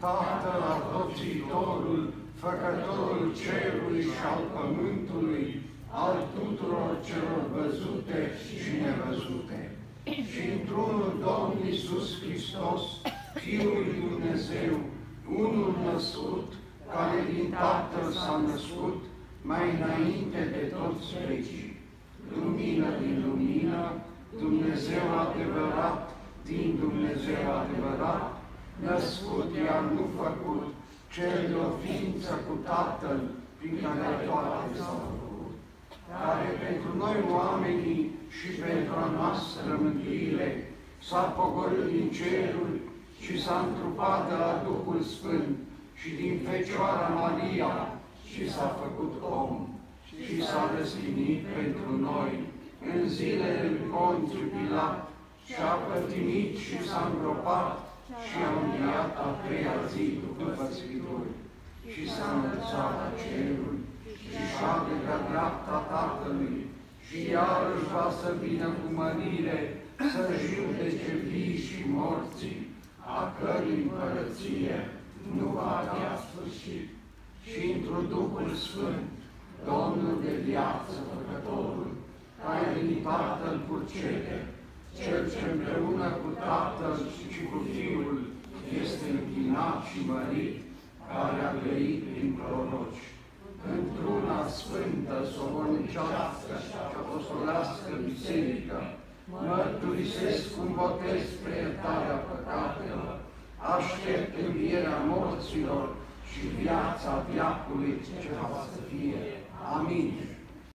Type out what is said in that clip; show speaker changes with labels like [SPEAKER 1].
[SPEAKER 1] Tatăl adopțitorul, Făcătorul cerului și al pământului, al tuturor celor văzute și nevăzute. Și într-unul Domn Iisus Hristos, Fiul lui Dumnezeu, unul născut, care din Tatăl s-a născut, mai înainte de toți vecii. Lumină din lumină, Dumnezeu adevărat, din Dumnezeu adevărat, născut, iar nu făcut, cel de o ființă cu Tatăl, prin care toate s-au făcut, care pentru noi oamenii și pentru a noastră mântuire s-a pogorât din cerul și s-a întrupat de la Duhul Sfânt și din Fecioara Maria și s-a făcut om și s-a răstinit pentru noi în zilele lui Ponțiu Pilat și a pătimit și s-a îngropat și a înviat a treia zi după Scripturi și s-a înălțat la cerul și șade de dreapta Tatălui și iarăși va să vină cu mărire să judece vii și morții, a cărui împărăție nu va avea sfârșit. Și într-un Duhul Sfânt, Domnul de viață, Făcătorul, care din Tatăl purcede, cel ce împreună cu Tatăl și cu Fiul este închinat și mărit, care a grăit prin proroci. Într-una sfântă, sobornicească și apostolească biserică, mărturisesc un botez spre iertarea păcatelor, aștept învierea morților și viața viacului ce va să fie